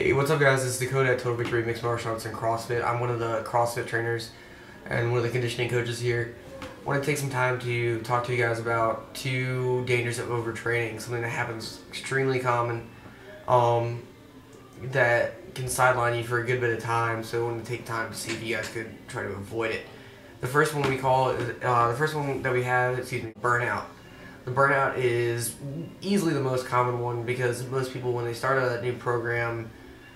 Hey, what's up guys? This is Dakota at Total Victory Mixed Martial Arts and CrossFit. I'm one of the CrossFit trainers and one of the conditioning coaches here. I want to take some time to talk to you guys about two dangers of overtraining, something that happens extremely common um, that can sideline you for a good bit of time, so I want to take time to see if you guys could try to avoid it. The first one we call, uh, the first one that we have, excuse me, burnout. The burnout is easily the most common one because most people, when they start a new program,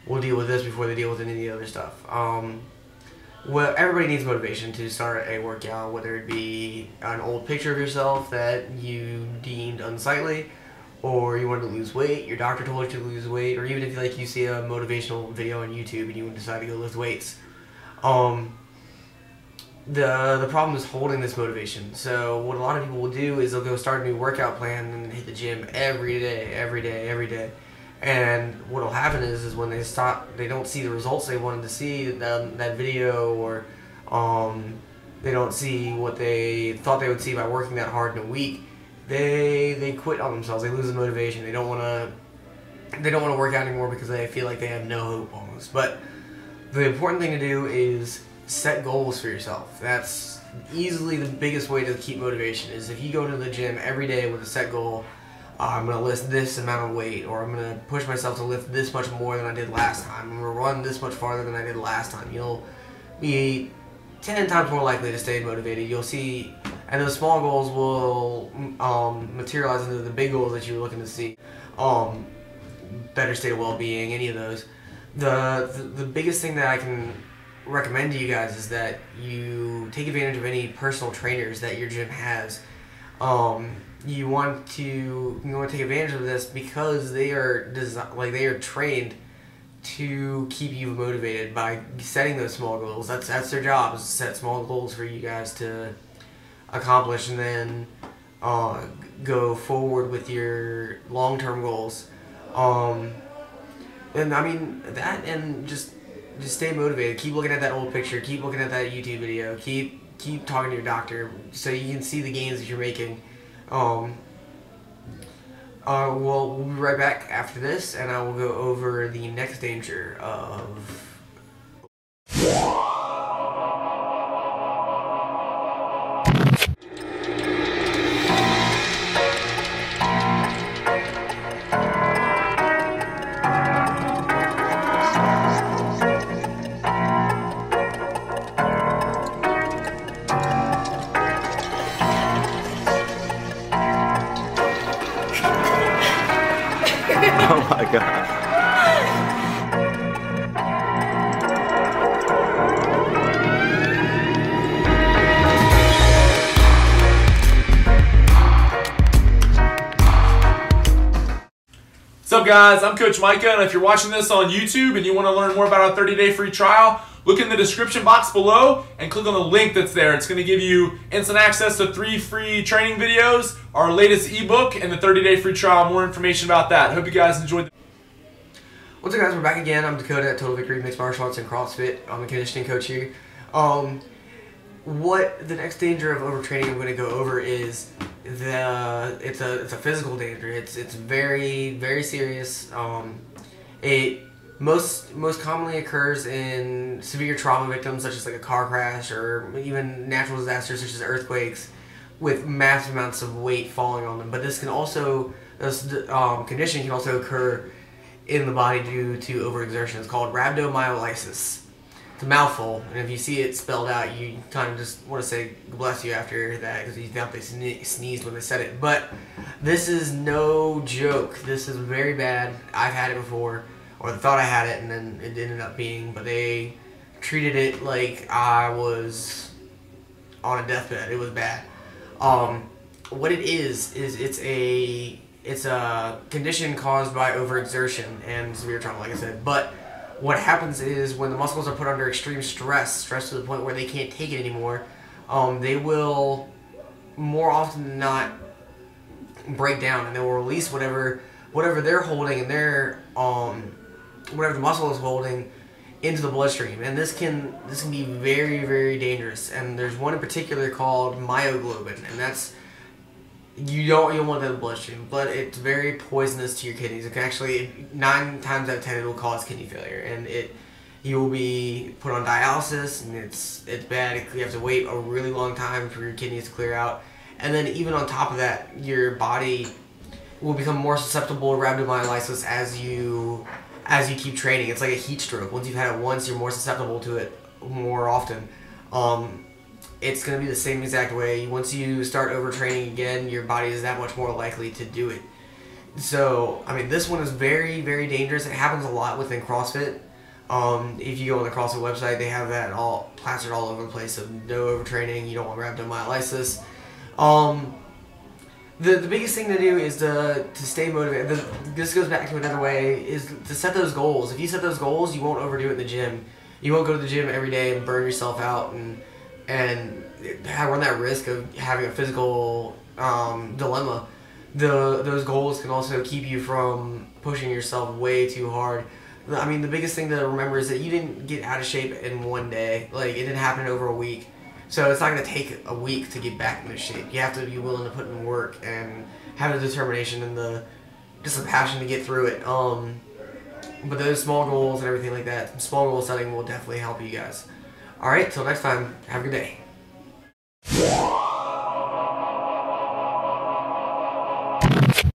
will deal with this before they deal with any of the other stuff. Um, well, everybody needs motivation to start a workout, whether it be an old picture of yourself that you deemed unsightly, or you wanted to lose weight, your doctor told you to lose weight, or even if you like you see a motivational video on YouTube and you decide to go lift weights. Um, the the problem is holding this motivation. So what a lot of people will do is they'll go start a new workout plan and hit the gym every day, every day, every day. And what'll happen is, is when they stop, they don't see the results they wanted to see that that video, or um, they don't see what they thought they would see by working that hard in a week. They they quit on themselves. They lose the motivation. They don't want to. They don't want to work out anymore because they feel like they have no hope almost. But the important thing to do is set goals for yourself. That's easily the biggest way to keep motivation. Is if you go to the gym every day with a set goal uh, I'm going to lift this amount of weight, or I'm going to push myself to lift this much more than I did last time. I'm going to run this much farther than I did last time. You'll be 10 times more likely to stay motivated. You'll see, and those small goals will um, materialize into the big goals that you're looking to see. Um, better state of well-being, any of those. The, the, the biggest thing that I can recommend to you guys is that you take advantage of any personal trainers that your gym has. Um, you want to you want to take advantage of this because they are desi- like they are trained to keep you motivated by setting those small goals. That's that's their job is to set small goals for you guys to accomplish, and then uh, go forward with your long term goals. Um, and I mean that, and just just stay motivated. Keep looking at that old picture. Keep looking at that YouTube video. Keep keep talking to your doctor so you can see the gains that you're making um, uh, well, we'll be right back after this, and I will go over the next danger of my god. What's up guys, I'm Coach Micah and if you're watching this on YouTube and you want to learn more about our 30 day free trial, look in the description box below and click on the link that's there. It's going to give you instant access to three free training videos, our latest ebook, and the 30 day free trial. More information about that. Hope you guys enjoyed. What's up guys, we're back again. I'm Dakota at Total Victory Mixed Martial Arts and CrossFit. I'm a conditioning coach here. Um, what the next danger of overtraining I'm going to go over is the it's a it's a physical danger. It's it's very very serious. Um, it most most commonly occurs in severe trauma victims such as like a car crash or even natural disasters such as earthquakes with massive amounts of weight falling on them. But this can also this um, condition can also occur in the body due to overexertion. It's called rhabdomyolysis. It's a mouthful, and if you see it spelled out, you kind of just want to say bless you after that because you thought they sneezed when they said it. But this is no joke. This is very bad. I've had it before, or thought I had it, and then it ended up being, but they treated it like I was on a deathbed. It was bad. Um, what it is is it's a it's a condition caused by overexertion and severe trauma, like I said. But what happens is when the muscles are put under extreme stress, stress to the point where they can't take it anymore, um, they will more often than not break down and they will release whatever whatever they're holding and their um whatever the muscle is holding into the bloodstream and this can this can be very very dangerous and there's one in particular called myoglobin and that's you don't you want that in the bloodstream, but it's very poisonous to your kidneys. It can actually nine times out of ten it will cause kidney failure, and it you will be put on dialysis, and it's it's bad. You have to wait a really long time for your kidneys to clear out, and then even on top of that, your body will become more susceptible to rhabdomyolysis as you as you keep training. It's like a heat stroke. Once you've had it once, you're more susceptible to it more often. Um, it's going to be the same exact way. Once you start overtraining again, your body is that much more likely to do it. So, I mean, this one is very, very dangerous. It happens a lot within CrossFit. Um, if you go on the CrossFit website, they have that all plastered all over the place. So, no overtraining. You don't want rhabdomyolysis. Um, the, the biggest thing to do is to, to stay motivated. The, this goes back to another way is to set those goals. If you set those goals, you won't overdo it in the gym. You won't go to the gym every day and burn yourself out and and run that risk of having a physical um, dilemma. The those goals can also keep you from pushing yourself way too hard. I mean, the biggest thing to remember is that you didn't get out of shape in one day. Like it didn't happen over a week. So it's not going to take a week to get back into shape. You have to be willing to put in work and have the determination and the just the passion to get through it. Um, but those small goals and everything like that, small goal setting will definitely help you guys. All right, till next time, have a good day.